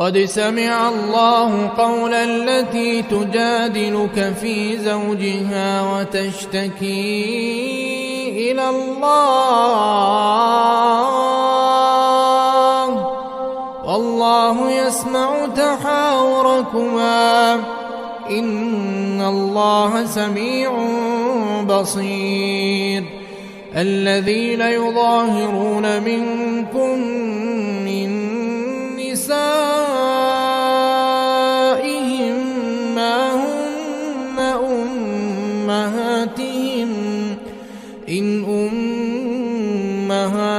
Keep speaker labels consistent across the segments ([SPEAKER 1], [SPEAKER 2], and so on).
[SPEAKER 1] قد سمع الله قول التي تجادلك في زوجها وتشتكي إلى الله والله يسمع تحاوركما إن الله سميع بصير الذين يظاهرون منكم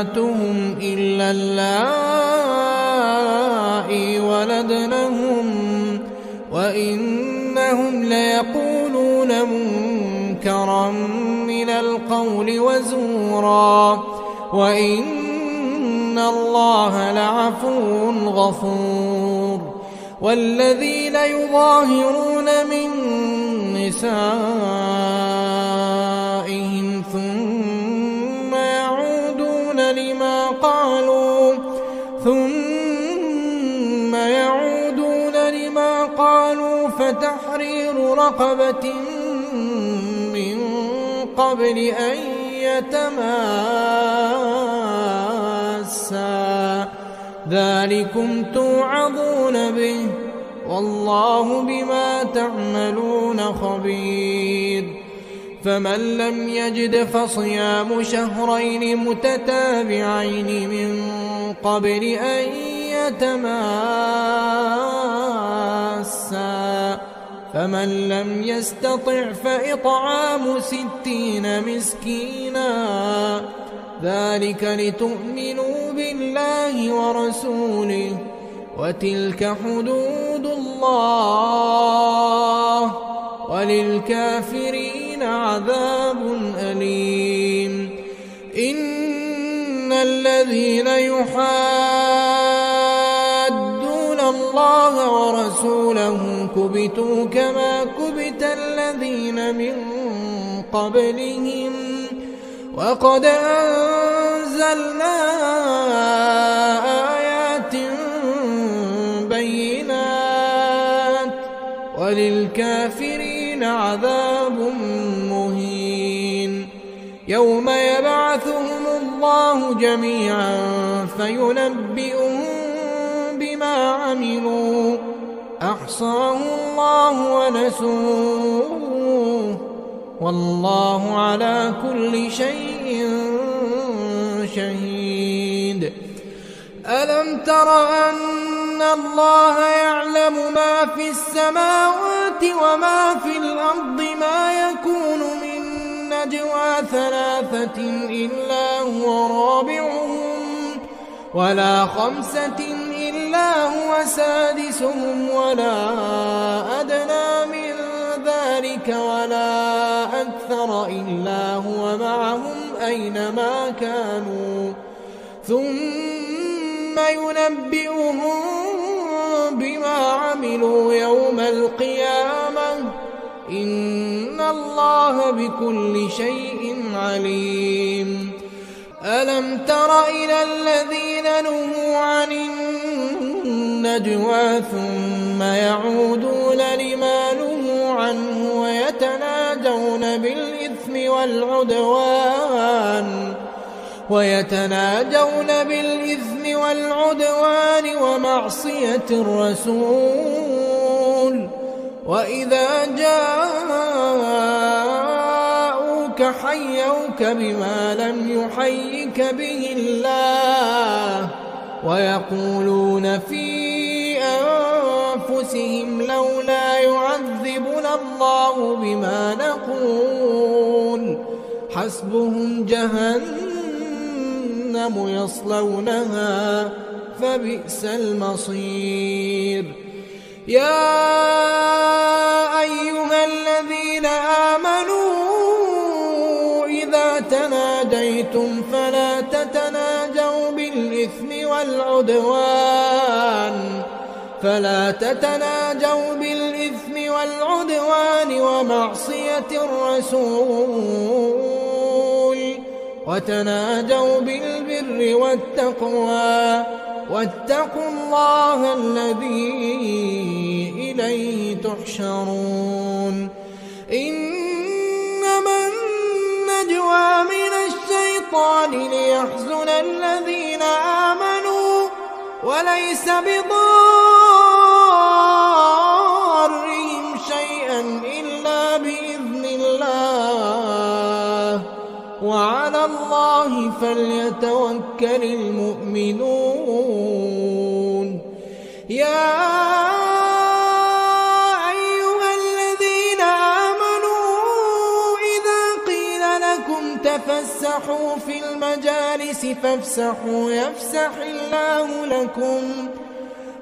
[SPEAKER 1] أمهاتهم إلا اللائي ولدنهم وإنهم ليقولون منكرا من القول وزورا وإن الله لعفو غفور والذين يظاهرون من نسائهم رقبة من قبل أن يتماسا ذلكم توعظون به والله بما تعملون خبير فمن لم يجد فصيام شهرين متتابعين من قبل أن يتماسا فمن لم يستطع فإطعام ستين مسكينا ذلك لتؤمنوا بالله ورسوله وتلك حدود الله وللكافرين عذاب أليم إن الذين يحادون الله ورسوله كبتوا كما كبت الذين من قبلهم وقد أنزلنا آيات بينات وللكافرين عذاب مهين يوم يبعثهم الله جميعا فينبئهم بما عملوا أحصاه الله ونسوه والله على كل شيء شهيد ألم تر أن الله يعلم ما في السماوات وما في الأرض ما يكون من نجوى ثلاثة إلا هو رابعهم ولا خمسة إلا هو سادسهم ولا أدنى من ذلك ولا أكثر إلا هو معهم أينما كانوا ثم ينبئهم بما عملوا يوم القيامة إن الله بكل شيء عليم ألم تر إلى الذين نهوا عن النجوى ثم يعودون لما نهوا عنه ويتناجون بالإثم والعدوان ويتناجون بالإثم والعدوان ومعصية الرسول وإذا جاءوك حيوك بما لم يحيك به الله ويقولون في أنفسهم لولا يعذبنا الله بما نقول حسبهم جهنم يصلونها فبئس المصير يا أيها الذين آمنوا إذا تناجيتم فلا تتناجوا بالإثم والعدوان فلا تتناجوا بالإثم والعدوان ومعصية الرسول وتناجوا بالبر والتقوى واتقوا الله الذي إليه تحشرون إنما النجوى من الشيطان ليحزن الذين آمنوا وليس بضار الله فليتوكل المؤمنون يا أيها الذين آمنوا إذا قيل لكم تفسحوا في المجالس فافسحوا يفسح الله لكم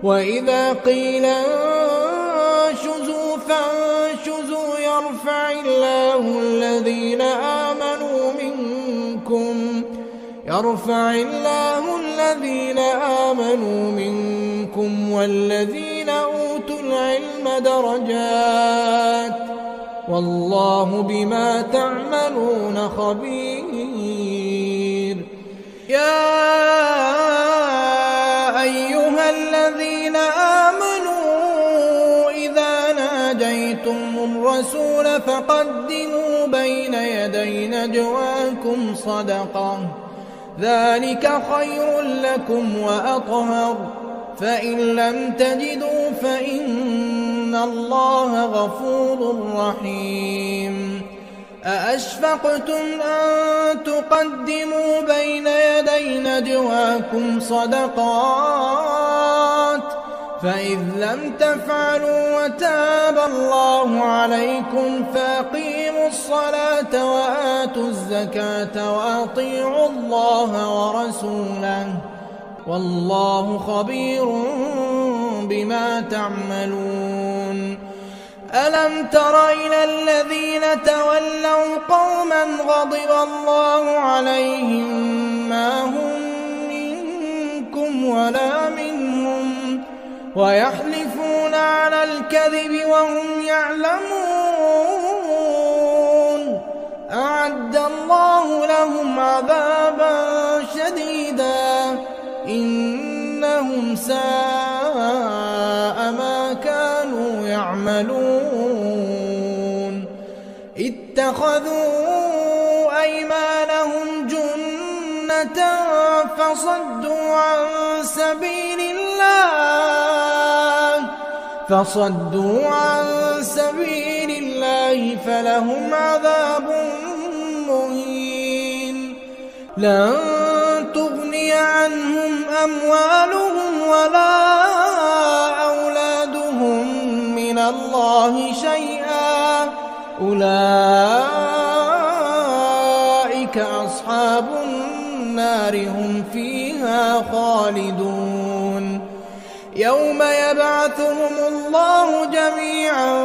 [SPEAKER 1] وإذا قيل انشزوا فانشزوا يرفع الله الذين آمنوا يرفع الله الذين آمنوا منكم والذين أوتوا العلم درجات والله بما تعملون خبير يا أيها الذين آمنوا إذا ناجيتم الرسول فقدموا بين يدي نجواكم صدقه ذلك خير لكم وأطهر فإن لم تجدوا فإن الله غفور رحيم أأشفقتم أن تقدموا بين يدي نجواكم صدقات فإذ لم تفعلوا وتاب الله عليكم فأقيموا الصلاة وآتوا وآتوا الزكاة وأطيعوا الله ورسوله والله خبير بما تعملون ألم تر إلى الذين تولوا قوما غضب الله عليهم ما هم منكم ولا منهم ويحلفون على الكذب وهم يعلمون أعد الله لهم عذابا شديدا إنهم ساء ما كانوا يعملون اتخذوا أيمانهم جنة فصدوا عن سبيل الله فصدوا عن سبيل كيف فلهم عذاب مهين لن تغني عنهم أموالهم ولا أولادهم من الله شيئا أولئك أصحاب النار هم فيها خالدون يوم يبعثهم الله جميعا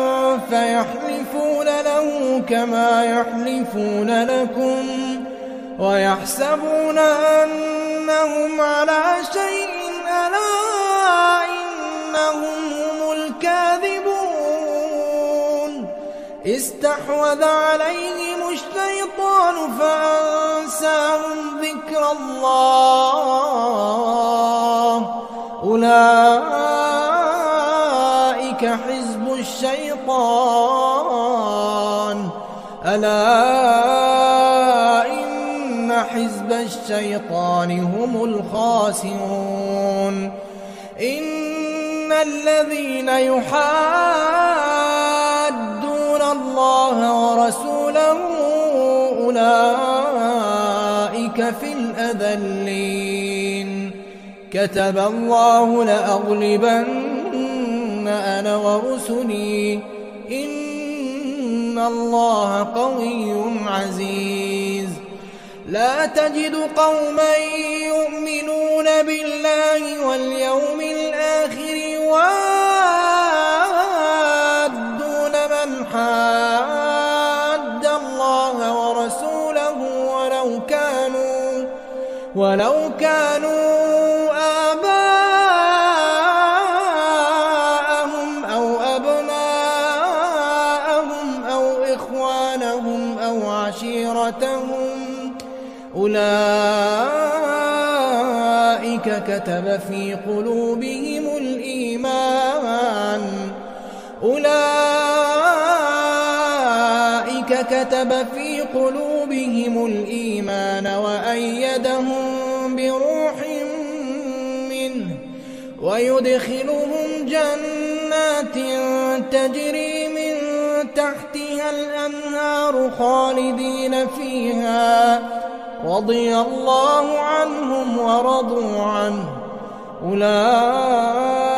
[SPEAKER 1] فيحلفون له كما يحلفون لكم ويحسبون أنهم على شيء ألا إنهم هم الكاذبون استحوذ عليهم الشيطان فأنساهم ذكر الله أولئك حزب الشيطان ألا إن حزب الشيطان هم الخاسرون إن الذين يحادون الله ورسوله أولئك في الأذلين كتب الله لأغلبن أنا ورسلي إن الله قوي عزيز لا تجد قوما يؤمنون بالله واليوم الآخر وادون من حاد الله ورسوله ولو كانوا ولو كانوا أولئك كتب في قلوبهم الإيمان أولئك كتب في قلوبهم الإيمان وأيدهم بروح منه ويدخلهم جنات تجري من تحتها الأنهار خالدين فيها رضي الله عنهم ورضوا عنه أولئك